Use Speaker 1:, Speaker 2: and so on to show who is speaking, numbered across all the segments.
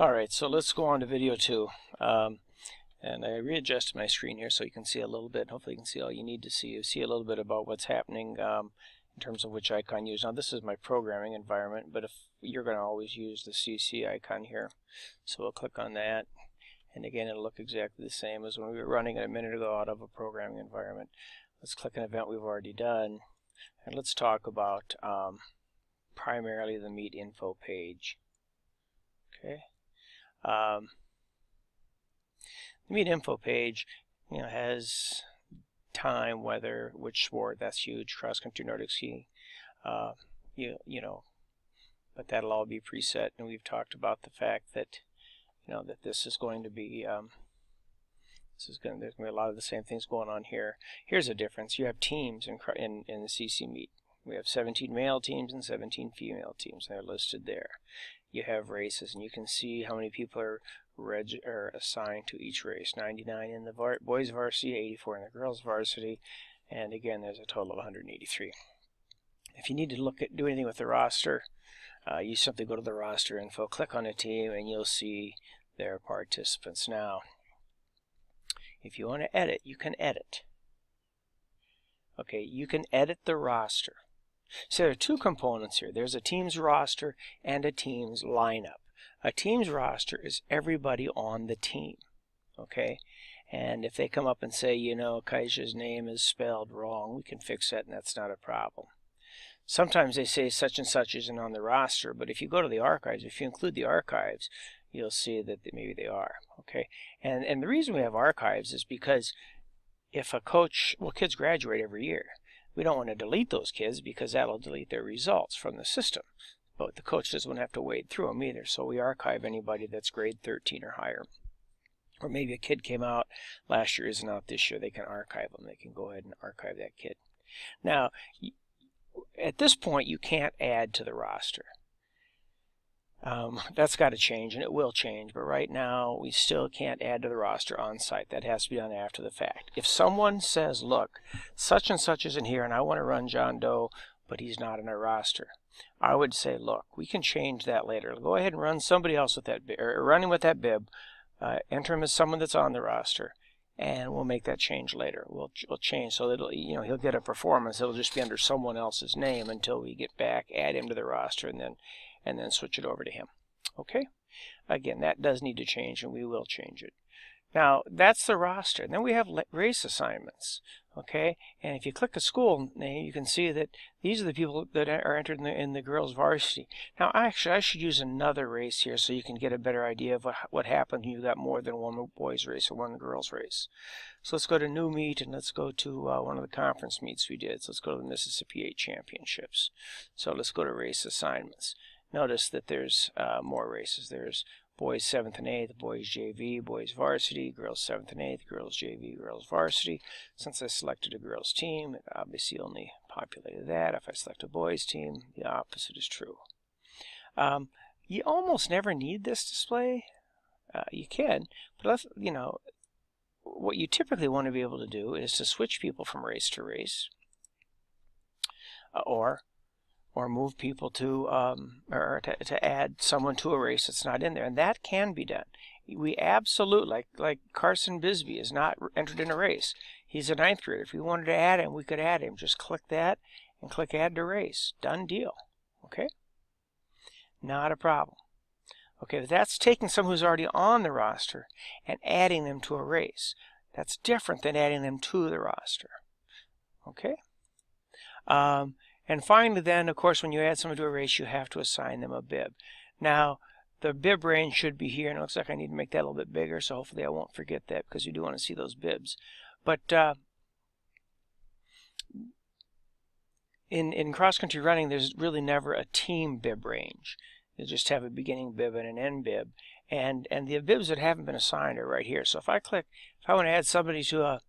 Speaker 1: Alright, so let's go on to video two. Um, and I readjusted my screen here so you can see a little bit. Hopefully you can see all you need to see. You see a little bit about what's happening um, in terms of which icon you use. Now this is my programming environment, but if you're going to always use the CC icon here. So we'll click on that. And again, it'll look exactly the same as when we were running it a minute ago out of a programming environment. Let's click an event we've already done. And let's talk about um, primarily the Meet Info page. Okay. Um, the Meet Info page, you know, has time, weather, which sport, that's huge, cross country, Nordic ski, uh, you, you know, but that'll all be preset. And we've talked about the fact that, you know, that this is going to be, um, this is going to, there's going to be a lot of the same things going on here. Here's a difference. You have teams in, in, in the CC Meet. We have 17 male teams and 17 female teams. They're listed there you have races, and you can see how many people are reg assigned to each race. 99 in the var boys varsity, 84 in the girls varsity, and again, there's a total of 183. If you need to look at do anything with the roster, uh, you simply go to the roster info, click on a team, and you'll see their participants. Now, if you want to edit, you can edit. Okay, you can edit the roster. So there are two components here. There's a team's roster and a team's lineup. A team's roster is everybody on the team. Okay? And if they come up and say, you know, Kaisha's name is spelled wrong, we can fix that and that's not a problem. Sometimes they say such and such isn't on the roster, but if you go to the archives, if you include the archives, you'll see that maybe they are. Okay? And, and the reason we have archives is because if a coach, well, kids graduate every year. We don't want to delete those kids because that'll delete their results from the system. But the coach doesn't have to wade through them either, so we archive anybody that's grade 13 or higher. Or maybe a kid came out last year, isn't out this year, they can archive them. They can go ahead and archive that kid. Now, at this point, you can't add to the roster. Um, that's got to change, and it will change. But right now, we still can't add to the roster on site. That has to be done after the fact. If someone says, look, such and such isn't here, and I want to run John Doe, but he's not in our roster, I would say, look, we can change that later. Go ahead and run somebody else with that, or running with that bib. Uh, enter him as someone that's on the roster, and we'll make that change later. We'll, we'll change so that you know he'll get a performance. It'll just be under someone else's name until we get back, add him to the roster, and then and then switch it over to him. Okay? Again, that does need to change, and we will change it. Now, that's the roster. Then we have race assignments. Okay, and if you click a school name, you can see that these are the people that are entered in the, in the girls varsity. Now, actually, I should use another race here so you can get a better idea of what, what happened when you got more than one boys race or one girls race. So let's go to new meet and let's go to uh, one of the conference meets we did. So let's go to the Mississippi 8 Championships. So let's go to race assignments notice that there's uh, more races. There's boys 7th and 8th, boys JV, boys varsity, girls 7th and 8th, girls JV, girls varsity. Since I selected a girls team, it obviously only populated that. If I select a boys team, the opposite is true. Um, you almost never need this display. Uh, you can, but you know, what you typically want to be able to do is to switch people from race to race, uh, or or move people to um, or to, to add someone to a race that's not in there, and that can be done. We absolutely like like Carson Bisbee is not entered in a race. He's a ninth grader. If we wanted to add him, we could add him. Just click that and click Add to Race. Done deal. Okay, not a problem. Okay, that's taking someone who's already on the roster and adding them to a race. That's different than adding them to the roster. Okay. Um, and finally then, of course, when you add someone to a race, you have to assign them a bib. Now, the bib range should be here, and it looks like I need to make that a little bit bigger, so hopefully I won't forget that because you do want to see those bibs. But uh, in, in cross-country running, there's really never a team bib range. You just have a beginning bib and an end bib. And, and the bibs that haven't been assigned are right here. So if I click, if I want to add somebody to a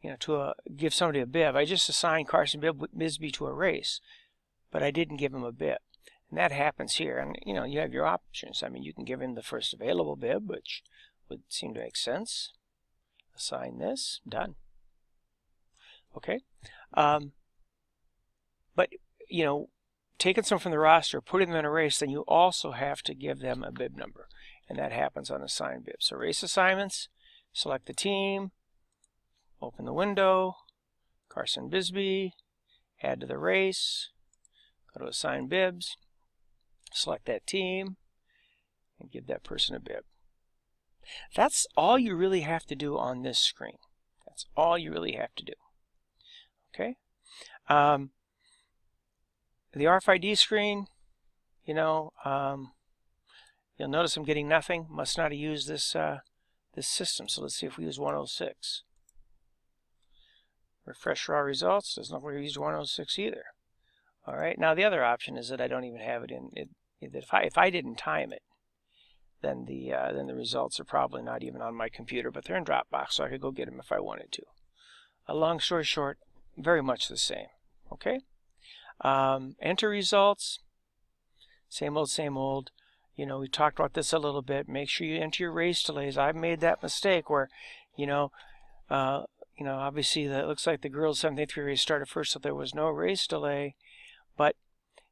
Speaker 1: you know, to a, give somebody a bib. I just assigned Carson bib, Bisbee to a race, but I didn't give him a bib. And that happens here. And, you know, you have your options. I mean, you can give him the first available bib, which would seem to make sense. Assign this. Done. Okay. Um, but, you know, taking some from the roster, putting them in a race, then you also have to give them a bib number. And that happens on assigned bib. So race assignments, select the team, open the window, Carson Bisbee, add to the race, go to assign bibs, select that team, and give that person a bib. That's all you really have to do on this screen. That's all you really have to do. Okay? Um, the RFID screen, you know, um, you'll notice I'm getting nothing. Must not have used this, uh, this system. So let's see if we use 106. Refresh raw results. Doesn't look like we used 106 either. All right. Now the other option is that I don't even have it in it. If I if I didn't time it, then the uh, then the results are probably not even on my computer, but they're in Dropbox, so I could go get them if I wanted to. A long story short, very much the same. Okay. Um, enter results. Same old, same old. You know, we talked about this a little bit. Make sure you enter your race delays. I've made that mistake where, you know, uh, you know, obviously that looks like the girls' 7th 8th race started first, so there was no race delay. But,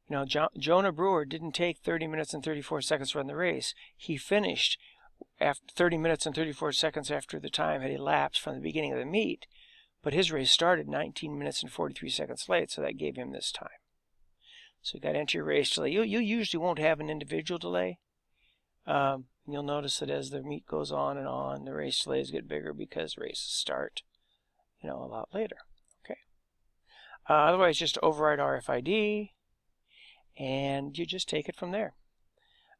Speaker 1: you know, jo Jonah Brewer didn't take 30 minutes and 34 seconds to run the race. He finished after 30 minutes and 34 seconds after the time had elapsed from the beginning of the meet. But his race started 19 minutes and 43 seconds late, so that gave him this time. So you got your race delay. You, you usually won't have an individual delay. Um, you'll notice that as the meet goes on and on, the race delays get bigger because races start, you know, a lot later. Okay. Uh, otherwise, just override RFID, and you just take it from there.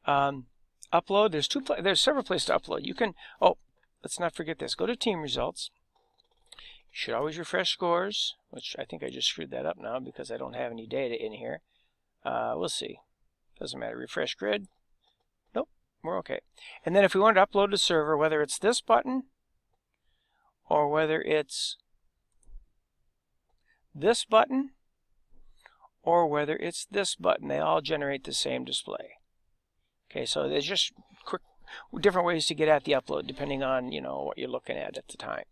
Speaker 1: Um, upload. There's two. There's several places to upload. You can. Oh, let's not forget this. Go to Team Results. You should always refresh scores, which I think I just screwed that up now because I don't have any data in here. Uh, we'll see. Doesn't matter. Refresh grid. Nope, we're okay. And then if we want to upload to server, whether it's this button or whether it's this button or whether it's this button, they all generate the same display. Okay, so there's just quick, different ways to get at the upload depending on you know what you're looking at at the time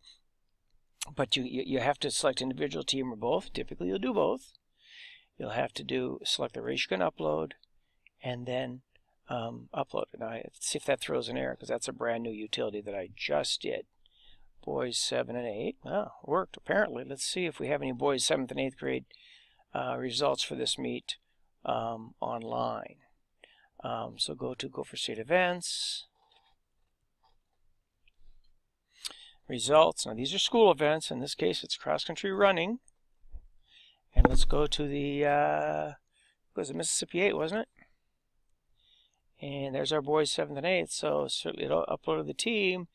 Speaker 1: but you, you have to select individual team or both. Typically you'll do both. You'll have to do select the race you can upload and then um, upload. Now let's see if that throws an error because that's a brand new utility that I just did. Boys 7 and 8. Well, worked apparently. Let's see if we have any boys 7th and 8th grade uh, results for this meet um, online. Um, so go to Gopher State Events. results. Now these are school events. In this case, it's cross-country running. And let's go to the, uh, was it Mississippi 8, wasn't it? And there's our boys 7th and 8th. So certainly it uploaded the team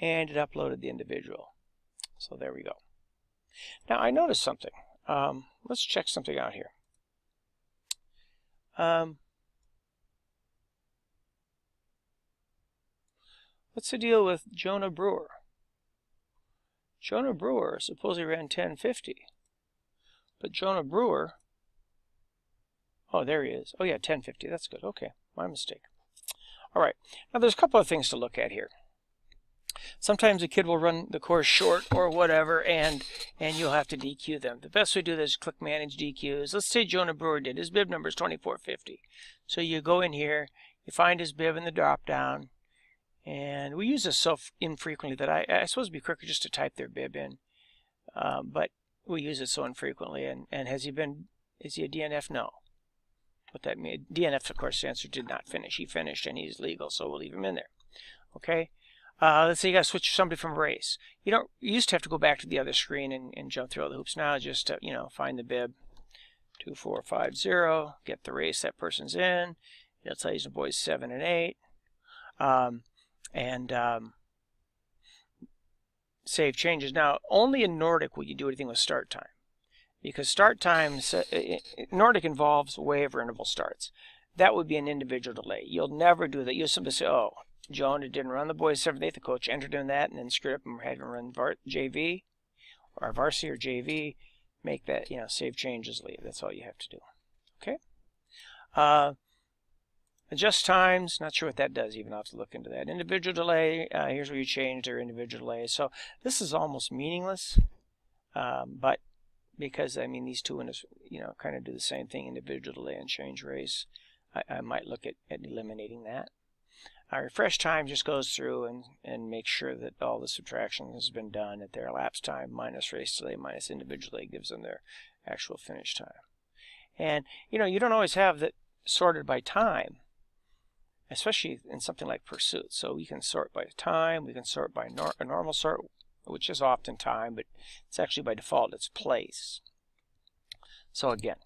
Speaker 1: and it uploaded the individual. So there we go. Now I noticed something. Um, let's check something out here. Um, what's the deal with Jonah Brewer? Jonah Brewer supposedly ran 1050. But Jonah Brewer, oh, there he is. Oh, yeah, 1050. That's good. Okay, my mistake. All right, now there's a couple of things to look at here. Sometimes a kid will run the course short or whatever, and and you'll have to DQ them. The best way to do this is click Manage DQs. Let's say Jonah Brewer did. His bib number is 2450. So you go in here, you find his bib in the drop down, and we use this so infrequently that I, I suppose it'd be quicker just to type their bib in. Um, but we use it so infrequently. And, and has he been, is he a DNF? No. What that means, DNF, of course, answer did not finish. He finished and he's legal, so we'll leave him in there. Okay. Uh, let's say you got to switch somebody from race. You don't. You used to have to go back to the other screen and, and jump through all the hoops. Now just to, you know find the bib, two four five zero, get the race that person's in. It'll tell you boys seven and eight. Um, and um, save changes. Now, only in Nordic will you do anything with start time because start times, Nordic involves waiver interval starts. That would be an individual delay. You'll never do that. You'll simply say, oh, Jonah didn't run the boys 7th, 8th, the coach entered in that and then screwed up and had him run var- JV or varsity or JV. Make that, you know, save changes, leave. That's all you have to do. Okay? Uh, Adjust times, not sure what that does even, I'll have to look into that. Individual delay, uh, here's where you change their individual delay. So this is almost meaningless, um, but because I mean these two you know kind of do the same thing individual delay and change race I, I might look at, at eliminating that our refresh time just goes through and, and makes sure that all the subtraction has been done at their elapsed time minus race delay minus individually gives them their actual finish time. And you know, you don't always have that sorted by time, especially in something like pursuit. So we can sort by time, we can sort by nor a normal sort, which is often time, but it's actually by default it's place. So again,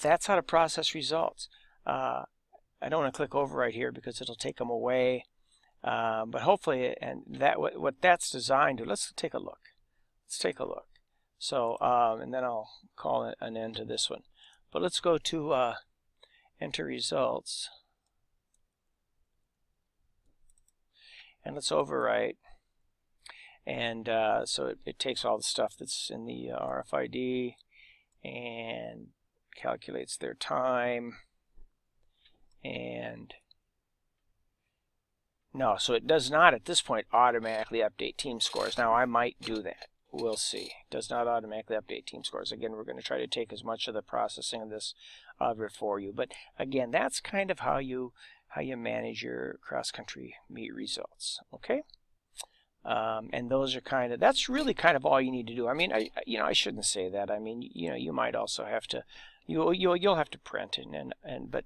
Speaker 1: that's how to process results. Uh, I don't want to click override here because it'll take them away. Um, but hopefully, and that what, what that's designed to, let's take a look. Let's take a look. So, um, and then I'll call it an end to this one. But let's go to uh, enter results. And let's overwrite. And uh, so it, it, takes all the stuff that's in the uh, RFID and calculates their time and no, so it does not at this point automatically update team scores. Now I might do that. We'll see. It does not automatically update team scores. Again, we're going to try to take as much of the processing of this of it for you. But again, that's kind of how you how you manage your cross country meet results. Okay. Um, and those are kind of that's really kind of all you need to do. I mean, I you know I shouldn't say that. I mean, you know, you might also have to you you you'll have to print and and, and but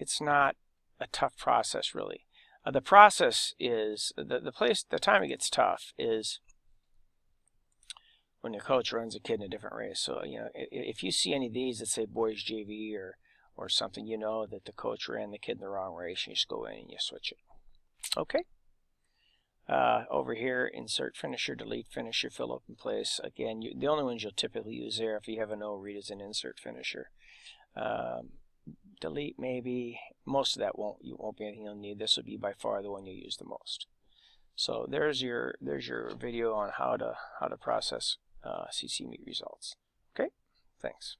Speaker 1: it's not a tough process really. Uh, the process is the the place the time it gets tough is when your coach runs a kid in a different race. So you know if, if you see any of these that say boys JV or or something, you know that the coach ran the kid in the wrong race, and you just go in and you switch it. Okay. Uh, over here, insert finisher, delete finisher, fill open place. Again, you, the only ones you'll typically use there if you have a no read is an insert finisher. Um, delete maybe. Most of that won't you won't be anything you'll need. This will be by far the one you use the most. So there's your there's your video on how to how to process uh, CC meet results. Okay, thanks.